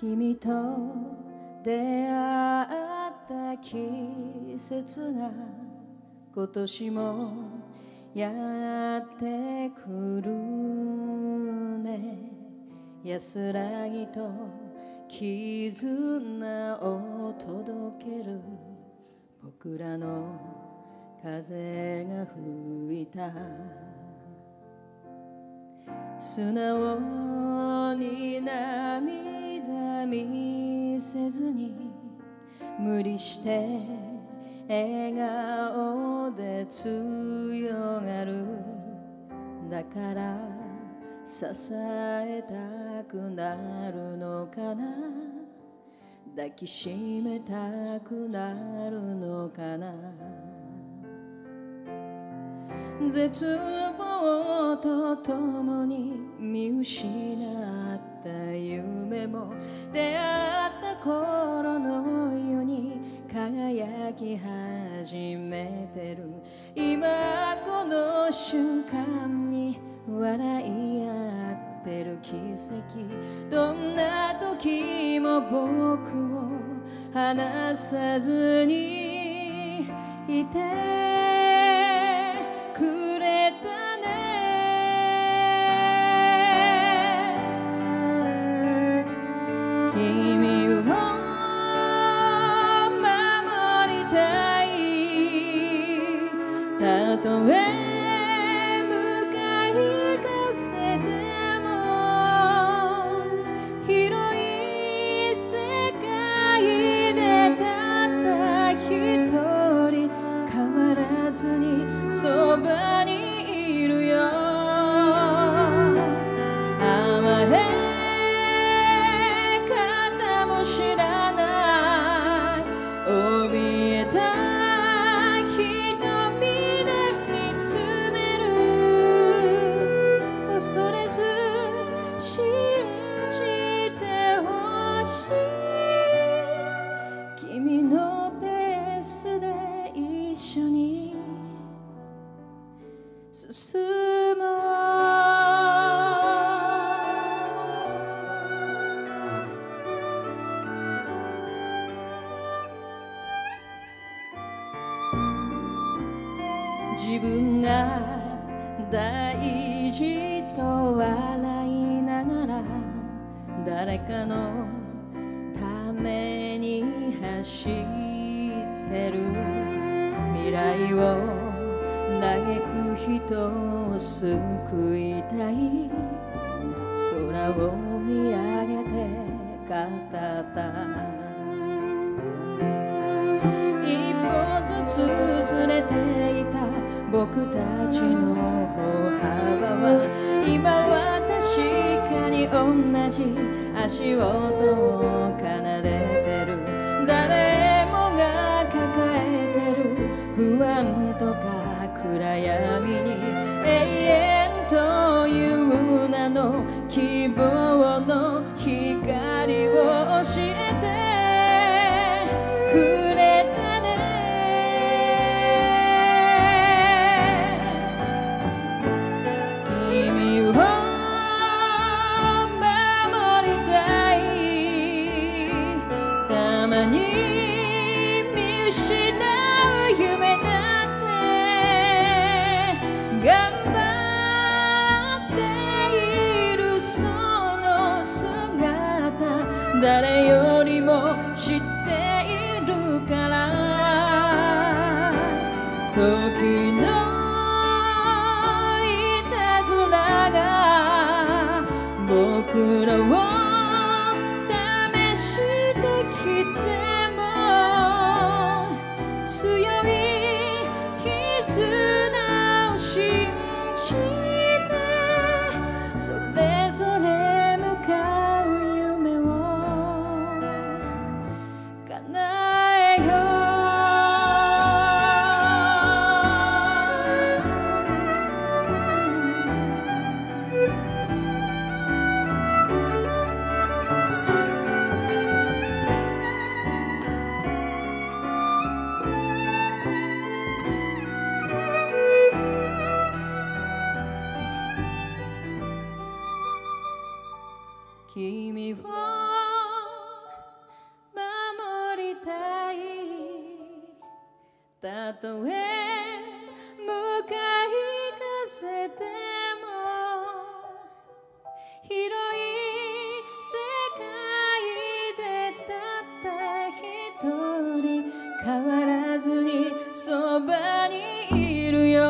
君と出会った季節が今年もやってくるね。安らぎと絆を届ける。僕らの風が吹いた。素直に涙見せずに無理して笑顔で強がるだから支えたくなるのかな。抱きしめたくなるのかな。絶望とともに見失った夢も出会った頃のように輝き始めてる今この瞬間に笑い合ってる奇跡どんな時も僕を離さずにいてとへ向かい風でも広い世界でたった一人変わらずにそばにいるよ甘え方もしない自分が大事と笑いながら誰かのために走ってる未来を嘆く人を救いたい空を見上げて語った。一歩ずつずれていた。僕たちの歩幅は今は確かに同じ足音を奏でてる。誰もが抱えてる。不安とか暗闇に永遠という名の希望の光を教え夢だっ頑張っているその姿誰よりも知っているから。時のいたずらが僕らを君を守りたいたとえ向かい風でも広い世界でたった一人変わらずにそばにいるよ。